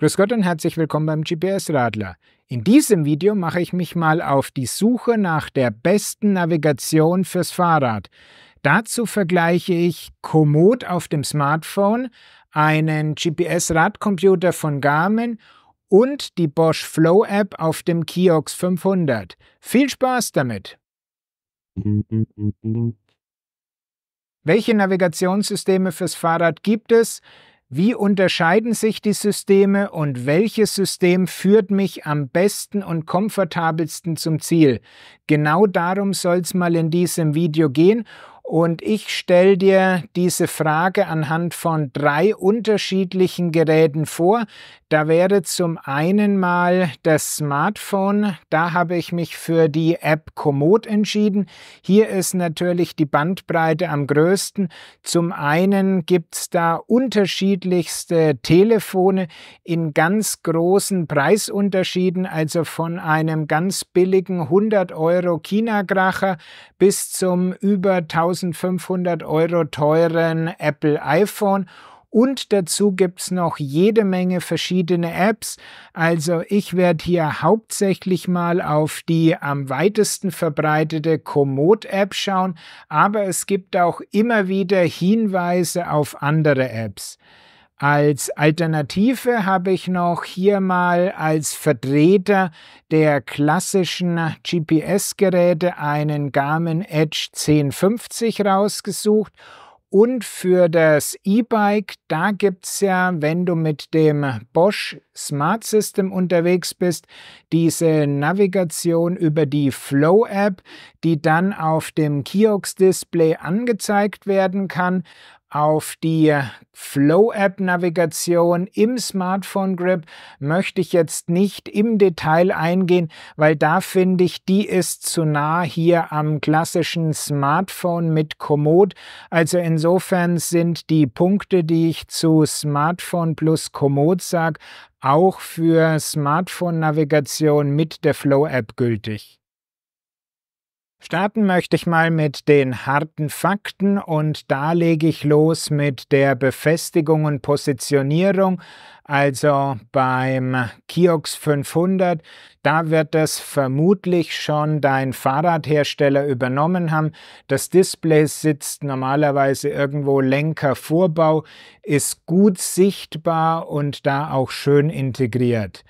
Grüß Gott und herzlich willkommen beim GPS-Radler. In diesem Video mache ich mich mal auf die Suche nach der besten Navigation fürs Fahrrad. Dazu vergleiche ich Komoot auf dem Smartphone, einen GPS-Radcomputer von Garmin und die Bosch Flow App auf dem Kiox 500. Viel Spaß damit! Welche Navigationssysteme fürs Fahrrad gibt es? Wie unterscheiden sich die Systeme und welches System führt mich am besten und komfortabelsten zum Ziel? Genau darum soll es mal in diesem Video gehen und ich stelle dir diese Frage anhand von drei unterschiedlichen Geräten vor. Da wäre zum einen mal das Smartphone. Da habe ich mich für die App Komoot entschieden. Hier ist natürlich die Bandbreite am größten. Zum einen gibt es da unterschiedlichste Telefone in ganz großen Preisunterschieden, also von einem ganz billigen 100 Euro China-Gracher bis zum über 1500 Euro teuren Apple iPhone und dazu gibt's noch jede Menge verschiedene Apps. Also ich werde hier hauptsächlich mal auf die am weitesten verbreitete Komoot-App schauen, aber es gibt auch immer wieder Hinweise auf andere Apps. Als Alternative habe ich noch hier mal als Vertreter der klassischen GPS-Geräte einen Garmin Edge 1050 rausgesucht. Und für das E-Bike, da gibt's ja, wenn du mit dem Bosch Smart System unterwegs bist, diese Navigation über die Flow App, die dann auf dem Kiox-Display angezeigt werden kann auf die Flow-App-Navigation im Smartphone Grip möchte ich jetzt nicht im Detail eingehen, weil da finde ich, die ist zu nah hier am klassischen Smartphone mit Komoot. Also insofern sind die Punkte, die ich zu Smartphone plus Komoot sage, auch für Smartphone-Navigation mit der Flow-App gültig. Starten möchte ich mal mit den harten Fakten und da lege ich los mit der Befestigung und Positionierung. Also beim Kiox 500, da wird das vermutlich schon dein Fahrradhersteller übernommen haben. Das Display sitzt normalerweise irgendwo Lenkervorbau, ist gut sichtbar und da auch schön integriert.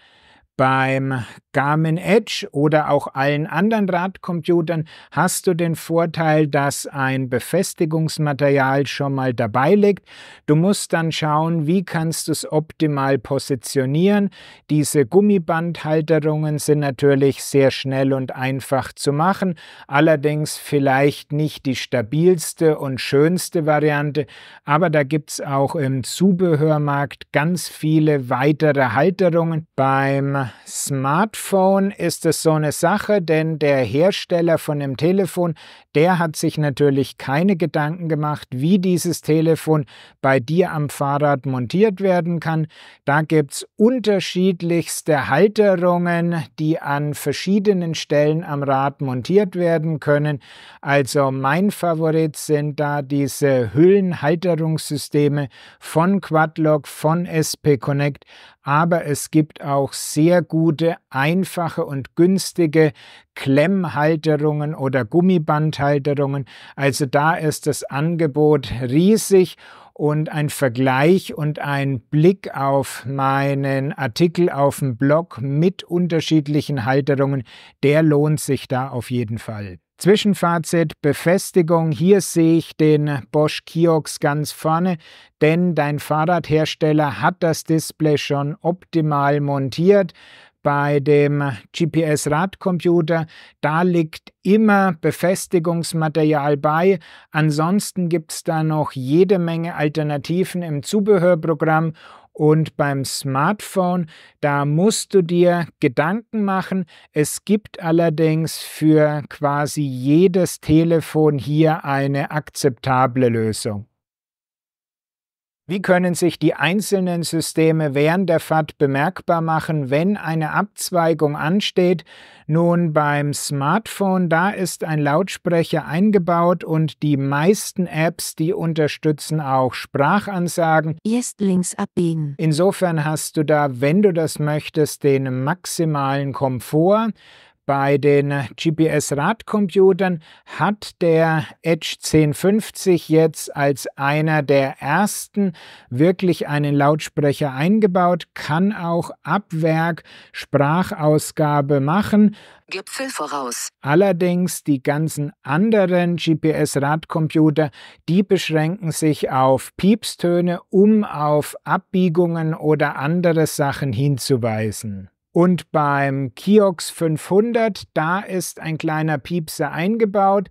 Beim Garmin Edge oder auch allen anderen Radcomputern hast du den Vorteil, dass ein Befestigungsmaterial schon mal dabei liegt. Du musst dann schauen, wie kannst du es optimal positionieren. Diese Gummibandhalterungen sind natürlich sehr schnell und einfach zu machen, allerdings vielleicht nicht die stabilste und schönste Variante, aber da gibt es auch im Zubehörmarkt ganz viele weitere Halterungen. Beim Smartphone ist es so eine Sache, denn der Hersteller von dem Telefon, der hat sich natürlich keine Gedanken gemacht, wie dieses Telefon bei dir am Fahrrad montiert werden kann. Da gibt es unterschiedlichste Halterungen, die an verschiedenen Stellen am Rad montiert werden können. Also mein Favorit sind da diese Hüllenhalterungssysteme von Quadlock, von SP Connect aber es gibt auch sehr gute, einfache und günstige Klemmhalterungen oder Gummibandhalterungen. Also da ist das Angebot riesig und ein Vergleich und ein Blick auf meinen Artikel auf dem Blog mit unterschiedlichen Halterungen, der lohnt sich da auf jeden Fall. Zwischenfazit, Befestigung. Hier sehe ich den Bosch Kiox ganz vorne, denn dein Fahrradhersteller hat das Display schon optimal montiert. Bei dem GPS-Radcomputer, da liegt immer Befestigungsmaterial bei. Ansonsten gibt es da noch jede Menge Alternativen im Zubehörprogramm und beim Smartphone, da musst du dir Gedanken machen. Es gibt allerdings für quasi jedes Telefon hier eine akzeptable Lösung. Wie können sich die einzelnen Systeme während der Fahrt bemerkbar machen, wenn eine Abzweigung ansteht? Nun, beim Smartphone, da ist ein Lautsprecher eingebaut und die meisten Apps, die unterstützen auch Sprachansagen. Jetzt links abbiegen. Insofern hast du da, wenn du das möchtest, den maximalen Komfort. Bei den GPS-Radcomputern hat der Edge 1050 jetzt als einer der ersten wirklich einen Lautsprecher eingebaut, kann auch ab Werk Sprachausgabe machen. Gipfel voraus. Allerdings die ganzen anderen GPS-Radcomputer, die beschränken sich auf Piepstöne, um auf Abbiegungen oder andere Sachen hinzuweisen. Und beim Kiox 500, da ist ein kleiner Piepser eingebaut.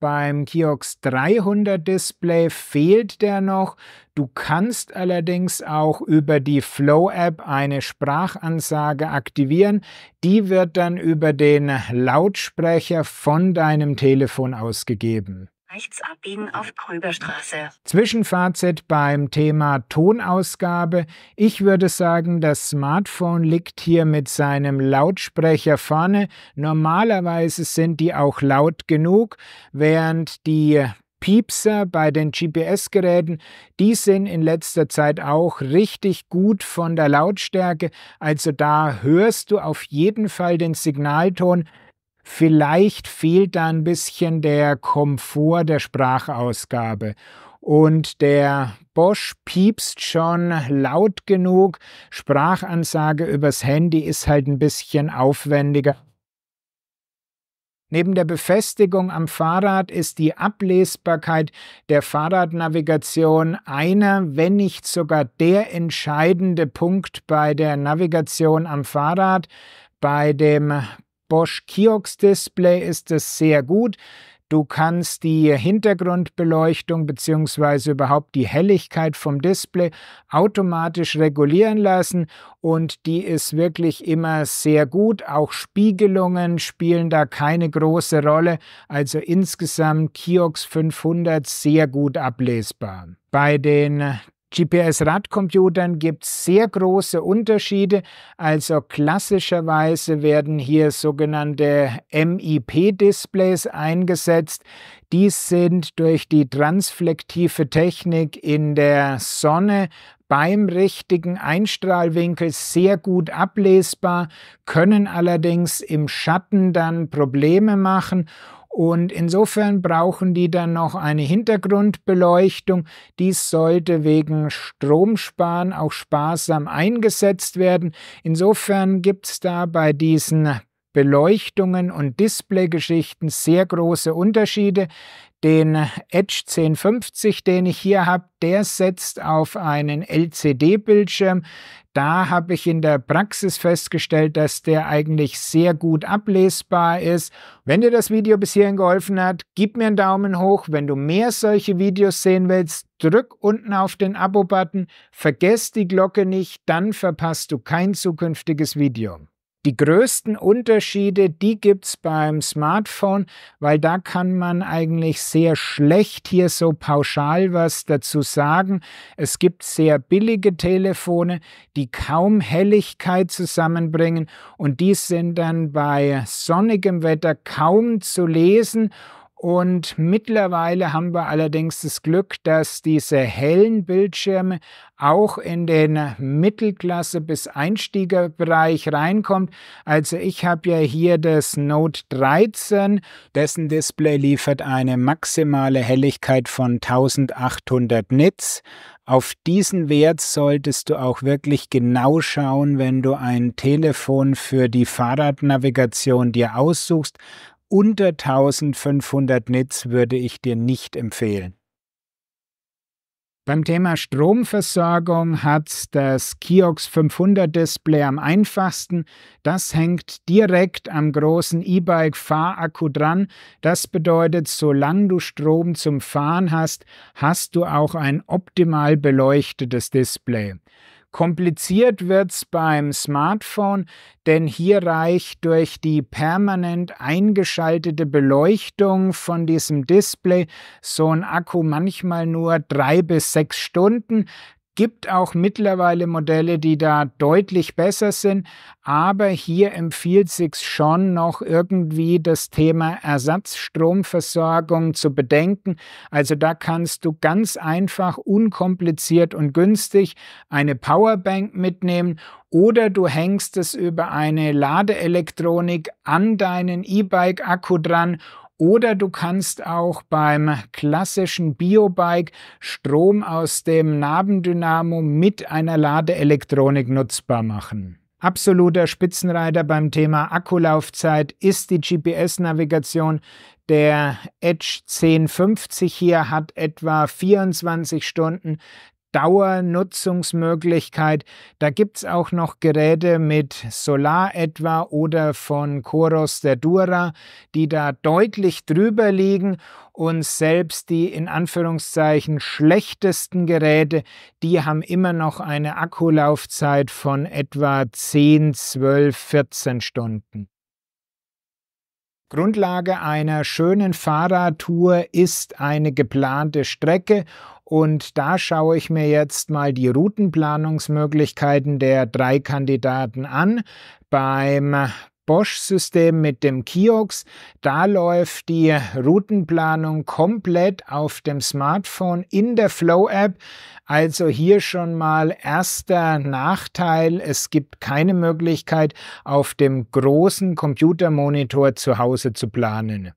Beim Kiox 300 Display fehlt der noch. Du kannst allerdings auch über die Flow App eine Sprachansage aktivieren. Die wird dann über den Lautsprecher von deinem Telefon ausgegeben. Rechts abbiegen auf Krügerstraße. Zwischenfazit beim Thema Tonausgabe. Ich würde sagen, das Smartphone liegt hier mit seinem Lautsprecher vorne. Normalerweise sind die auch laut genug, während die Piepser bei den GPS-Geräten, die sind in letzter Zeit auch richtig gut von der Lautstärke. Also da hörst du auf jeden Fall den Signalton. Vielleicht fehlt da ein bisschen der Komfort der Sprachausgabe. Und der Bosch piepst schon laut genug. Sprachansage übers Handy ist halt ein bisschen aufwendiger. Neben der Befestigung am Fahrrad ist die Ablesbarkeit der Fahrradnavigation einer, wenn nicht sogar der entscheidende Punkt bei der Navigation am Fahrrad. Bei dem Bosch Kiox Display ist es sehr gut. Du kannst die Hintergrundbeleuchtung bzw. überhaupt die Helligkeit vom Display automatisch regulieren lassen und die ist wirklich immer sehr gut. Auch Spiegelungen spielen da keine große Rolle. Also insgesamt Kiox 500 sehr gut ablesbar. Bei den GPS-Radcomputern gibt es sehr große Unterschiede. Also klassischerweise werden hier sogenannte MIP-Displays eingesetzt. Dies sind durch die transflektive Technik in der Sonne beim richtigen Einstrahlwinkel sehr gut ablesbar, können allerdings im Schatten dann Probleme machen und insofern brauchen die dann noch eine Hintergrundbeleuchtung. Dies sollte wegen Stromsparen auch sparsam eingesetzt werden. Insofern gibt es da bei diesen Beleuchtungen und Displaygeschichten sehr große Unterschiede. Den Edge 1050, den ich hier habe, der setzt auf einen LCD-Bildschirm. Da habe ich in der Praxis festgestellt, dass der eigentlich sehr gut ablesbar ist. Wenn dir das Video bis hierhin geholfen hat, gib mir einen Daumen hoch. Wenn du mehr solche Videos sehen willst, drück unten auf den Abo-Button. Vergesst die Glocke nicht, dann verpasst du kein zukünftiges Video. Die größten Unterschiede, die gibt es beim Smartphone, weil da kann man eigentlich sehr schlecht hier so pauschal was dazu sagen. Es gibt sehr billige Telefone, die kaum Helligkeit zusammenbringen und die sind dann bei sonnigem Wetter kaum zu lesen und mittlerweile haben wir allerdings das Glück, dass diese hellen Bildschirme auch in den Mittelklasse- bis Einstiegerbereich reinkommt. Also ich habe ja hier das Note 13, dessen Display liefert eine maximale Helligkeit von 1800 Nits. Auf diesen Wert solltest du auch wirklich genau schauen, wenn du ein Telefon für die Fahrradnavigation dir aussuchst, unter 1500 Nits würde ich dir nicht empfehlen. Beim Thema Stromversorgung hat das Kiox 500 Display am einfachsten. Das hängt direkt am großen E-Bike Fahrakku dran. Das bedeutet, solange du Strom zum Fahren hast, hast du auch ein optimal beleuchtetes Display. Kompliziert wird's beim Smartphone, denn hier reicht durch die permanent eingeschaltete Beleuchtung von diesem Display so ein Akku manchmal nur drei bis sechs Stunden gibt auch mittlerweile Modelle, die da deutlich besser sind, aber hier empfiehlt sich schon noch irgendwie das Thema Ersatzstromversorgung zu bedenken. Also da kannst du ganz einfach, unkompliziert und günstig eine Powerbank mitnehmen oder du hängst es über eine Ladeelektronik an deinen E-Bike-Akku dran oder du kannst auch beim klassischen Biobike Strom aus dem Nabendynamo mit einer Ladeelektronik nutzbar machen. Absoluter Spitzenreiter beim Thema Akkulaufzeit ist die GPS-Navigation. Der Edge 1050 hier hat etwa 24 Stunden Dauernutzungsmöglichkeit. Da gibt es auch noch Geräte mit Solar etwa oder von Coros der Dura, die da deutlich drüber liegen und selbst die in Anführungszeichen schlechtesten Geräte, die haben immer noch eine Akkulaufzeit von etwa 10, 12, 14 Stunden. Grundlage einer schönen Fahrradtour ist eine geplante Strecke und da schaue ich mir jetzt mal die Routenplanungsmöglichkeiten der drei Kandidaten an. Beim Bosch-System mit dem Kiox. Da läuft die Routenplanung komplett auf dem Smartphone in der Flow-App. Also hier schon mal erster Nachteil. Es gibt keine Möglichkeit, auf dem großen Computermonitor zu Hause zu planen.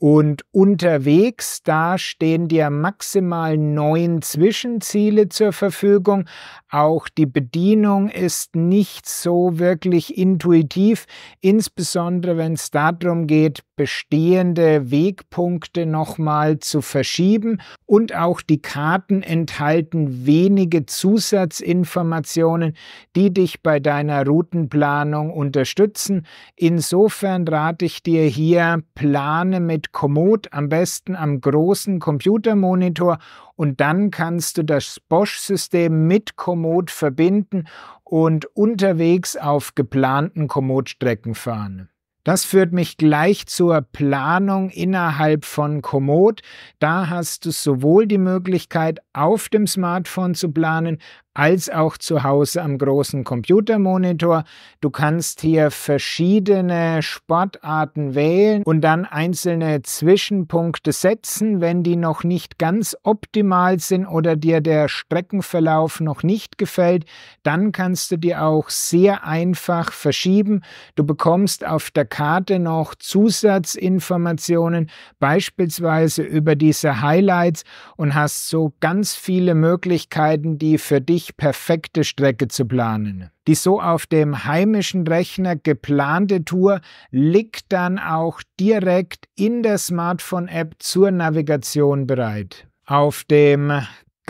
Und unterwegs, da stehen dir maximal neun Zwischenziele zur Verfügung. Auch die Bedienung ist nicht so wirklich intuitiv, insbesondere wenn es darum geht, bestehende Wegpunkte nochmal zu verschieben. Und auch die Karten enthalten wenige Zusatzinformationen, die dich bei deiner Routenplanung unterstützen. Insofern rate ich dir hier, plane mit Komoot am besten am großen Computermonitor und dann kannst du das Bosch-System mit Komoot verbinden und unterwegs auf geplanten Komoot-Strecken fahren. Das führt mich gleich zur Planung innerhalb von Komoot. Da hast du sowohl die Möglichkeit, auf dem Smartphone zu planen, als auch zu Hause am großen Computermonitor. Du kannst hier verschiedene Sportarten wählen und dann einzelne Zwischenpunkte setzen, wenn die noch nicht ganz optimal sind oder dir der Streckenverlauf noch nicht gefällt, dann kannst du die auch sehr einfach verschieben. Du bekommst auf der Karte noch Zusatzinformationen, beispielsweise über diese Highlights und hast so ganz viele Möglichkeiten, die für dich perfekte Strecke zu planen. Die so auf dem heimischen Rechner geplante Tour liegt dann auch direkt in der Smartphone-App zur Navigation bereit. Auf dem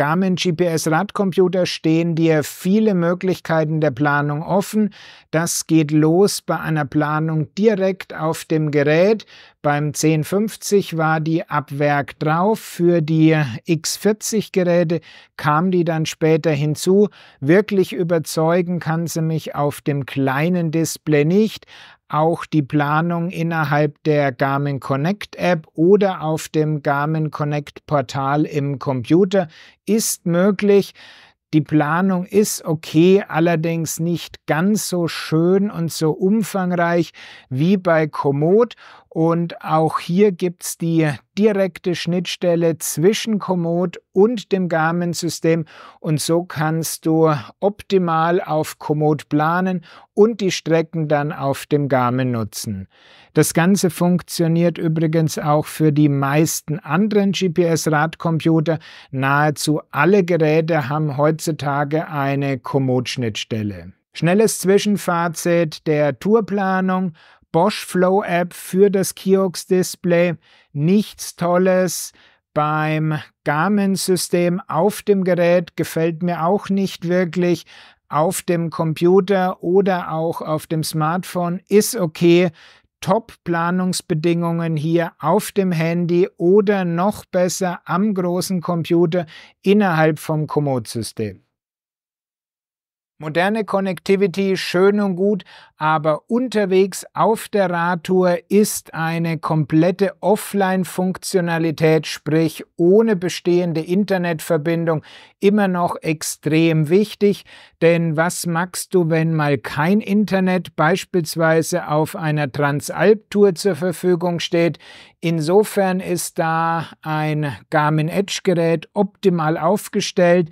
Garmin GPS Radcomputer stehen dir viele Möglichkeiten der Planung offen. Das geht los bei einer Planung direkt auf dem Gerät. Beim 1050 war die ab Werk drauf. Für die X40 Geräte kam die dann später hinzu. Wirklich überzeugen kann sie mich auf dem kleinen Display nicht auch die Planung innerhalb der Garmin Connect App oder auf dem Garmin Connect Portal im Computer ist möglich. Die Planung ist okay, allerdings nicht ganz so schön und so umfangreich wie bei Komoot. Und auch hier gibt es die direkte Schnittstelle zwischen Komoot und dem Garmin-System. Und so kannst du optimal auf Komoot planen und die Strecken dann auf dem Garmin nutzen. Das Ganze funktioniert übrigens auch für die meisten anderen GPS-Radcomputer. Nahezu alle Geräte haben heutzutage eine Komoot-Schnittstelle. Schnelles Zwischenfazit der Tourplanung. Bosch Flow App für das Kiox Display. Nichts Tolles. Beim Garmin-System auf dem Gerät gefällt mir auch nicht wirklich. Auf dem Computer oder auch auf dem Smartphone ist okay. Top-Planungsbedingungen hier auf dem Handy oder noch besser am großen Computer innerhalb vom Komoot-System. Moderne Connectivity schön und gut, aber unterwegs auf der Radtour ist eine komplette Offline-Funktionalität, sprich ohne bestehende Internetverbindung, immer noch extrem wichtig. Denn was machst du, wenn mal kein Internet beispielsweise auf einer Transalp-Tour zur Verfügung steht? Insofern ist da ein Garmin Edge-Gerät optimal aufgestellt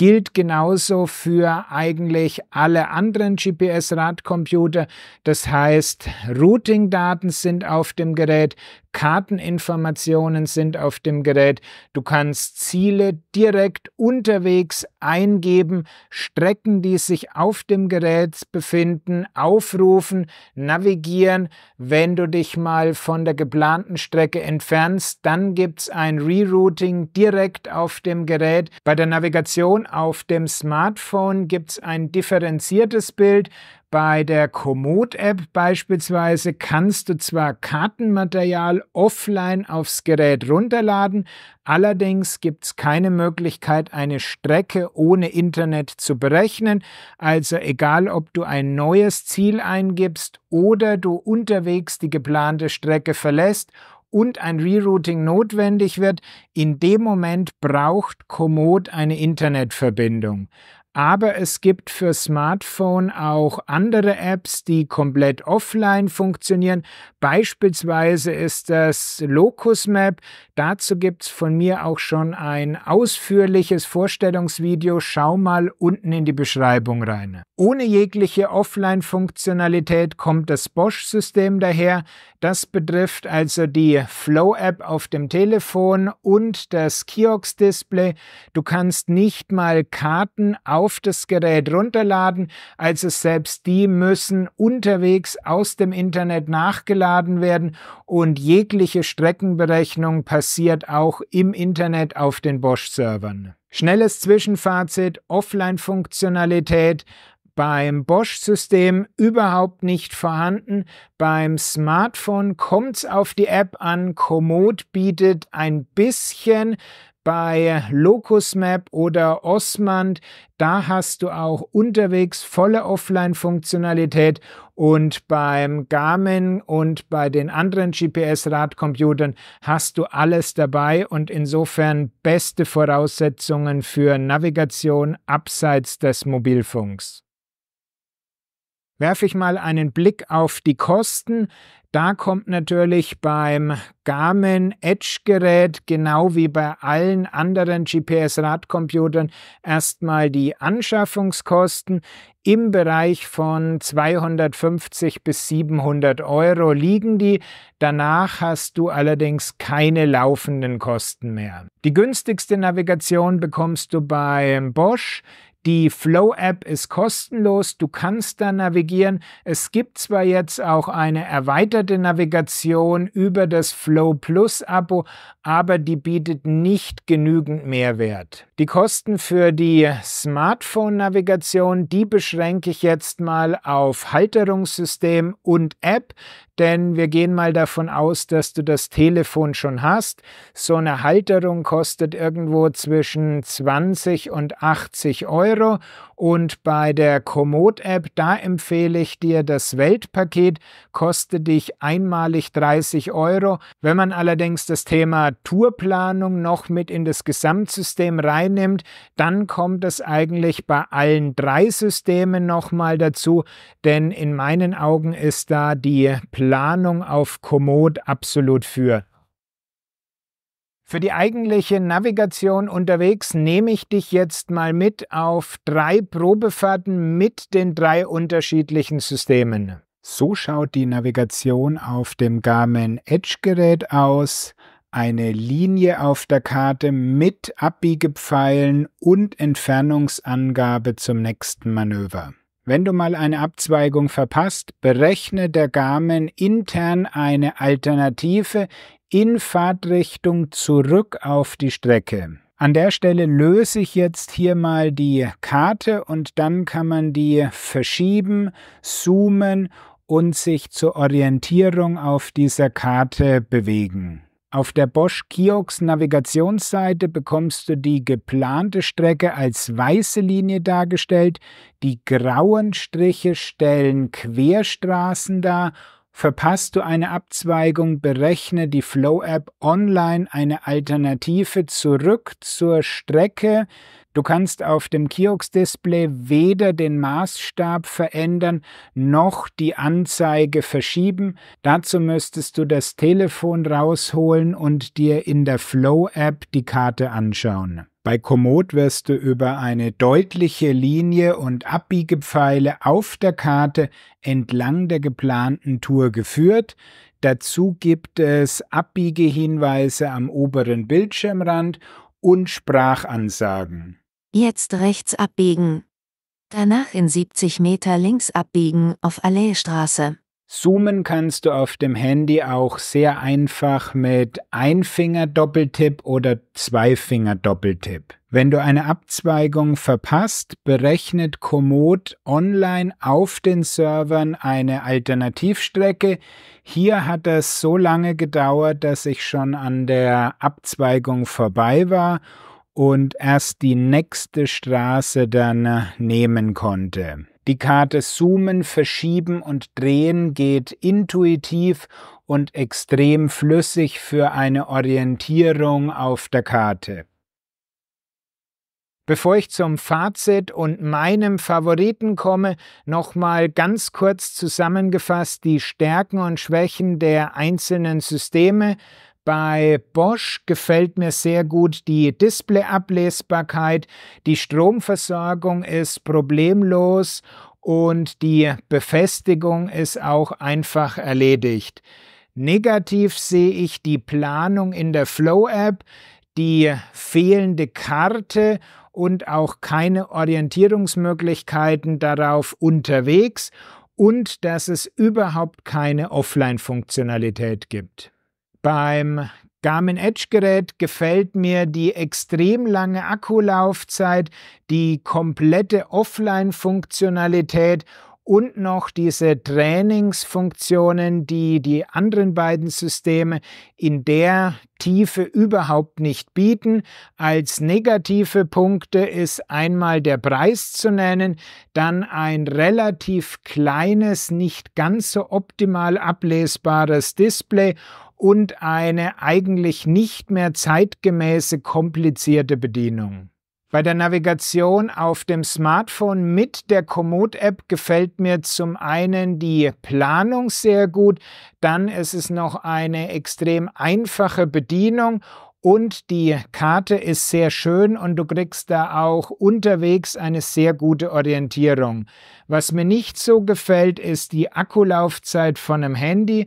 gilt genauso für eigentlich alle anderen GPS-Radcomputer. Das heißt, Routing-Daten sind auf dem Gerät, Karteninformationen sind auf dem Gerät. Du kannst Ziele direkt unterwegs eingeben, Strecken, die sich auf dem Gerät befinden, aufrufen, navigieren. Wenn du dich mal von der geplanten Strecke entfernst, dann gibt es ein Rerouting direkt auf dem Gerät. Bei der Navigation auf dem Smartphone gibt es ein differenziertes Bild. Bei der Komoot-App beispielsweise kannst du zwar Kartenmaterial offline aufs Gerät runterladen, allerdings gibt es keine Möglichkeit, eine Strecke ohne Internet zu berechnen. Also egal, ob du ein neues Ziel eingibst oder du unterwegs die geplante Strecke verlässt und ein Rerouting notwendig wird, in dem Moment braucht Komoot eine Internetverbindung. Aber es gibt für Smartphone auch andere Apps, die komplett offline funktionieren. Beispielsweise ist das Locus Map. Dazu gibt es von mir auch schon ein ausführliches Vorstellungsvideo. Schau mal unten in die Beschreibung rein. Ohne jegliche Offline-Funktionalität kommt das Bosch-System daher. Das betrifft also die Flow-App auf dem Telefon und das Kiox-Display. Du kannst nicht mal Karten auf das Gerät runterladen, also selbst die müssen unterwegs aus dem Internet nachgeladen werden und jegliche Streckenberechnung passiert auch im Internet auf den Bosch-Servern. Schnelles Zwischenfazit, Offline-Funktionalität, beim Bosch-System überhaupt nicht vorhanden. Beim Smartphone kommt es auf die App an. Komoot bietet ein bisschen bei LocusMap oder Osmand, da hast du auch unterwegs volle Offline-Funktionalität und beim Garmin und bei den anderen GPS-Radcomputern hast du alles dabei und insofern beste Voraussetzungen für Navigation abseits des Mobilfunks werfe ich mal einen Blick auf die Kosten. Da kommt natürlich beim Garmin Edge-Gerät, genau wie bei allen anderen GPS-Radcomputern, erstmal die Anschaffungskosten. Im Bereich von 250 bis 700 Euro liegen die. Danach hast du allerdings keine laufenden Kosten mehr. Die günstigste Navigation bekommst du beim Bosch. Die Flow-App ist kostenlos, du kannst da navigieren. Es gibt zwar jetzt auch eine erweiterte Navigation über das Flow Plus-Abo, aber die bietet nicht genügend Mehrwert. Die Kosten für die Smartphone-Navigation, die beschränke ich jetzt mal auf Halterungssystem und App denn wir gehen mal davon aus, dass du das Telefon schon hast. So eine Halterung kostet irgendwo zwischen 20 und 80 Euro und bei der Komoot-App, da empfehle ich dir das Weltpaket, kostet dich einmalig 30 Euro. Wenn man allerdings das Thema Tourplanung noch mit in das Gesamtsystem reinnimmt, dann kommt es eigentlich bei allen drei Systemen nochmal dazu, denn in meinen Augen ist da die Planung auf Komoot absolut für. Für die eigentliche Navigation unterwegs nehme ich dich jetzt mal mit auf drei Probefahrten mit den drei unterschiedlichen Systemen. So schaut die Navigation auf dem Garmin Edge Gerät aus. Eine Linie auf der Karte mit Abbiegepfeilen und Entfernungsangabe zum nächsten Manöver. Wenn du mal eine Abzweigung verpasst, berechne der Garmin intern eine Alternative, in Fahrtrichtung zurück auf die Strecke. An der Stelle löse ich jetzt hier mal die Karte und dann kann man die verschieben, zoomen und sich zur Orientierung auf dieser Karte bewegen. Auf der Bosch Kiox Navigationsseite bekommst du die geplante Strecke als weiße Linie dargestellt, die grauen Striche stellen Querstraßen dar Verpasst du eine Abzweigung, berechne die Flow-App online eine Alternative zurück zur Strecke. Du kannst auf dem Kiox-Display weder den Maßstab verändern noch die Anzeige verschieben. Dazu müsstest du das Telefon rausholen und dir in der Flow-App die Karte anschauen. Bei Komoot wirst du über eine deutliche Linie und Abbiegepfeile auf der Karte entlang der geplanten Tour geführt. Dazu gibt es Abbiegehinweise am oberen Bildschirmrand und Sprachansagen. Jetzt rechts abbiegen. Danach in 70 Meter links abbiegen auf Alleestraße. Zoomen kannst du auf dem Handy auch sehr einfach mit Einfinger-Doppeltipp oder Zweifinger-Doppeltipp. Wenn du eine Abzweigung verpasst, berechnet Komoot online auf den Servern eine Alternativstrecke. Hier hat es so lange gedauert, dass ich schon an der Abzweigung vorbei war und erst die nächste Straße dann nehmen konnte. Die Karte Zoomen, Verschieben und Drehen geht intuitiv und extrem flüssig für eine Orientierung auf der Karte. Bevor ich zum Fazit und meinem Favoriten komme, nochmal ganz kurz zusammengefasst die Stärken und Schwächen der einzelnen Systeme, bei Bosch gefällt mir sehr gut die Display-Ablesbarkeit, die Stromversorgung ist problemlos und die Befestigung ist auch einfach erledigt. Negativ sehe ich die Planung in der Flow-App, die fehlende Karte und auch keine Orientierungsmöglichkeiten darauf unterwegs und dass es überhaupt keine Offline-Funktionalität gibt. Beim Garmin Edge Gerät gefällt mir die extrem lange Akkulaufzeit, die komplette Offline-Funktionalität und noch diese Trainingsfunktionen, die die anderen beiden Systeme in der Tiefe überhaupt nicht bieten. Als negative Punkte ist einmal der Preis zu nennen, dann ein relativ kleines, nicht ganz so optimal ablesbares Display und eine eigentlich nicht mehr zeitgemäße komplizierte Bedienung. Bei der Navigation auf dem Smartphone mit der Komoot-App gefällt mir zum einen die Planung sehr gut, dann ist es noch eine extrem einfache Bedienung und die Karte ist sehr schön und du kriegst da auch unterwegs eine sehr gute Orientierung. Was mir nicht so gefällt, ist die Akkulaufzeit von einem Handy.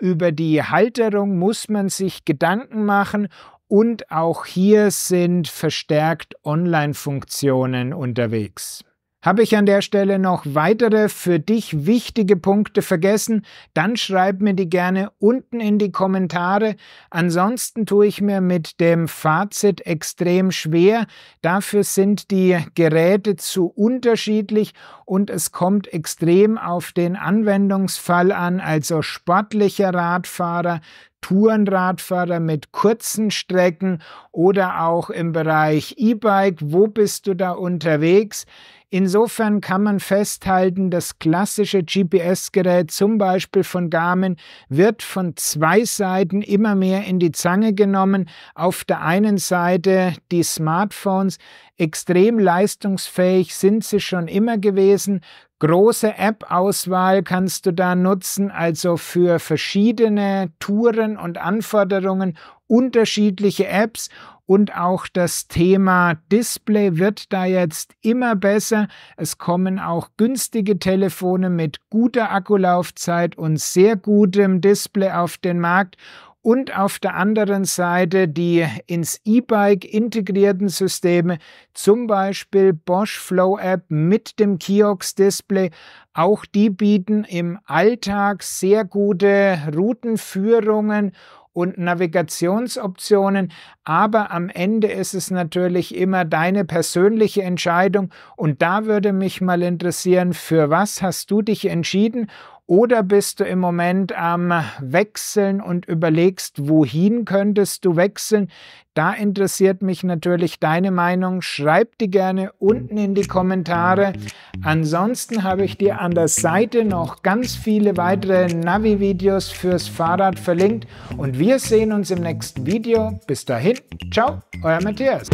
Über die Halterung muss man sich Gedanken machen und auch hier sind verstärkt Online-Funktionen unterwegs. Habe ich an der Stelle noch weitere für dich wichtige Punkte vergessen, dann schreib mir die gerne unten in die Kommentare. Ansonsten tue ich mir mit dem Fazit extrem schwer. Dafür sind die Geräte zu unterschiedlich und es kommt extrem auf den Anwendungsfall an, also sportlicher Radfahrer, Tourenradfahrer mit kurzen Strecken oder auch im Bereich E-Bike. Wo bist du da unterwegs? Insofern kann man festhalten, das klassische GPS-Gerät, zum Beispiel von Garmin, wird von zwei Seiten immer mehr in die Zange genommen. Auf der einen Seite die Smartphones, extrem leistungsfähig sind sie schon immer gewesen. Große App-Auswahl kannst du da nutzen, also für verschiedene Touren und Anforderungen unterschiedliche Apps und auch das Thema Display wird da jetzt immer besser. Es kommen auch günstige Telefone mit guter Akkulaufzeit und sehr gutem Display auf den Markt und auf der anderen Seite die ins E-Bike integrierten Systeme, zum Beispiel Bosch Flow App mit dem Kiox Display. Auch die bieten im Alltag sehr gute Routenführungen und Navigationsoptionen, aber am Ende ist es natürlich immer deine persönliche Entscheidung und da würde mich mal interessieren, für was hast du dich entschieden Oder bist du im Moment am Wechseln und überlegst, wohin könntest du wechseln? Da interessiert mich natürlich deine Meinung. Schreib die gerne unten in die Kommentare. Ansonsten habe ich dir an der Seite noch ganz viele weitere Navi-Videos fürs Fahrrad verlinkt und wir sehen uns im nächsten Video. Bis dahin, ciao, euer Matthias.